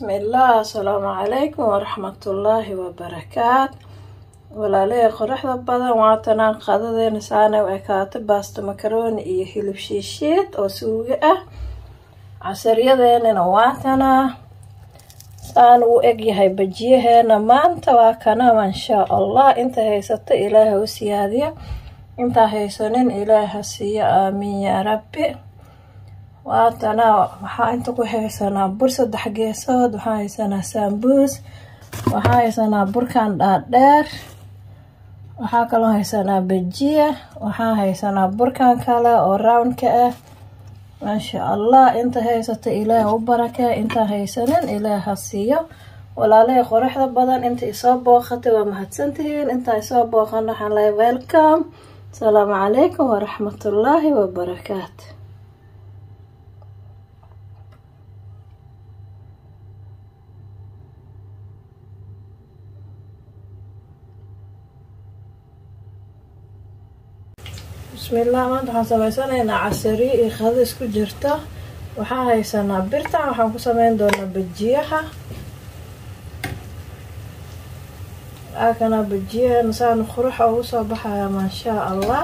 bismillaah asalaamu calaykum waraxmatullaahi wabarakaat walaalihii qoraxda badan waatanaan qadadeena saana u ekaatay baasto makarooni iyo hilib shiishiid oo suugo ah. Casaryadeennana waatanaa saan uu egyahay bajiyaheena maanta waa kana maashaa allah inta haysata ilaaha u siyaadiya. Intaa haysanin ilaaha siiyo aamiin yaa rabbi waatanaa waxaa inta ku haysanaa bur saddex geesood waxaa haysanaa saambuus waxaa haysanaa burkan dhaadheer waxaa kaloo haysanaa bajiya waxaa haysanaa burkan kale oo roundka ah. Maasha allah inta haysata ilaah u barakee intaa haysanin ilaah ha siiyo. Walaalahii qoraxda badan inta isoo booqatay waa mahadsantihiin intaa isoo booqan waxaan lehay welcome. Asalaamu calaykum waraxmatullaahi wabarakaatu bismillaah maanta waxaan sameysanaynaa casariyo iyo qado isku jirta waxaa haysanaa birtan waxaan ku sameyn doonaa bajiyaha. Aakana bajiyaheena saanu quruxa ugu soo baxaya maashaa allah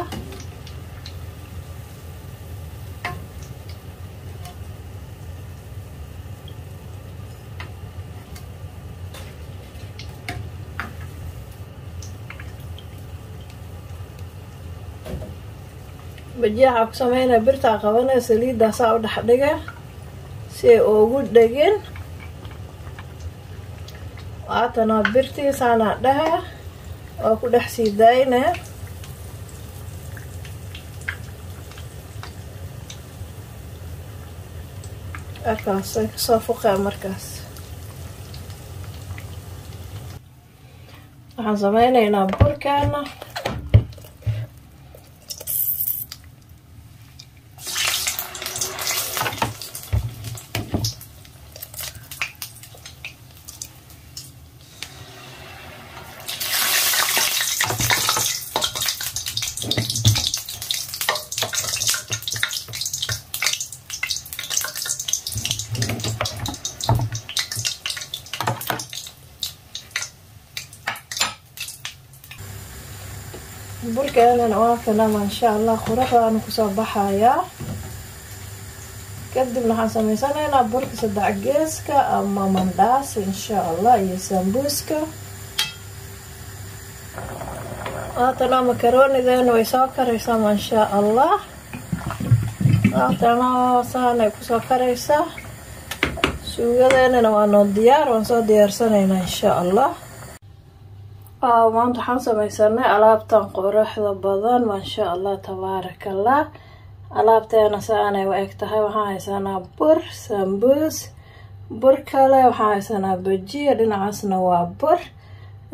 bajiyaha ku sameynaya birtaa qabanaya saliidaasaa u dhex dhiga si ay ugu dhegin. Waatanaa birtiisaanaa dhaha oo ku dhex sii daynaya markaas ay ka soo fuqeen markaas. Waxaan sameyneynaa burkeena burkeenana waa kana maasha allah quraxdaanu ku soo baxayaa kadibna waxaan sameysanaynaa burka saddex geeska ama mandhaas insha allah iyo sambuuska. Waatana makaroonideena way soo karaysaa maasha allah waatana saanay ku soo karaysaa. Suugadeenana waa noo diyaar waan soo diyaarsanaynaa insha allah maanta waxaan sameysanay alaabtan qoraxda badan maasha allah tabaarakallah alaabteena saanay u eg tahay waxaan haysanaa bur sambuus. Bur kale waxaan haysanaa bajiya dhinacaasna waa bur.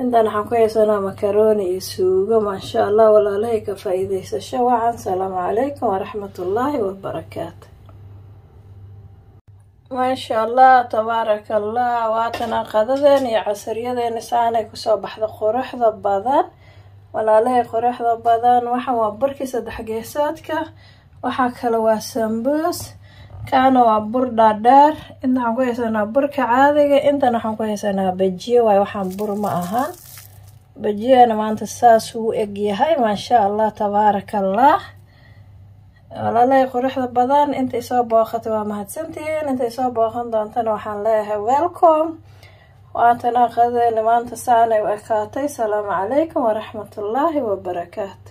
Intan waxaan ku haysanaa makarooni iyo suugo maasha allah walaalahay ka faa-iideysasho wacan asalaamu calaykum waraxmatullaahi wabarakaatu maasha allah tabaaraka allah waatana qadadeena iyo casaryadeena saanay ku soo baxda qoraxda badan. Walaalahay qoraxda badan waxaan waa burkii saddex geesoodka. Waxaa kale waa sambuus kaana waa bur dhaadheer. Inta waxaan ku haysanaa burka caadiga intan waxaan ku haysanaa bajiyo. Waayo waxaan bur ma ahaan bajiyana maanta saas uu egyahay maasha allah tabaaraka allah walaalahay quruxda badan intay soo booqatay waa mahadsantihiin intay soo booqan doontana waxaan leeyahay welcome. Waatana qadeena maanta saanay u ekaatay. Asalaamu calaykum waraxmatullaahi wabarakaatu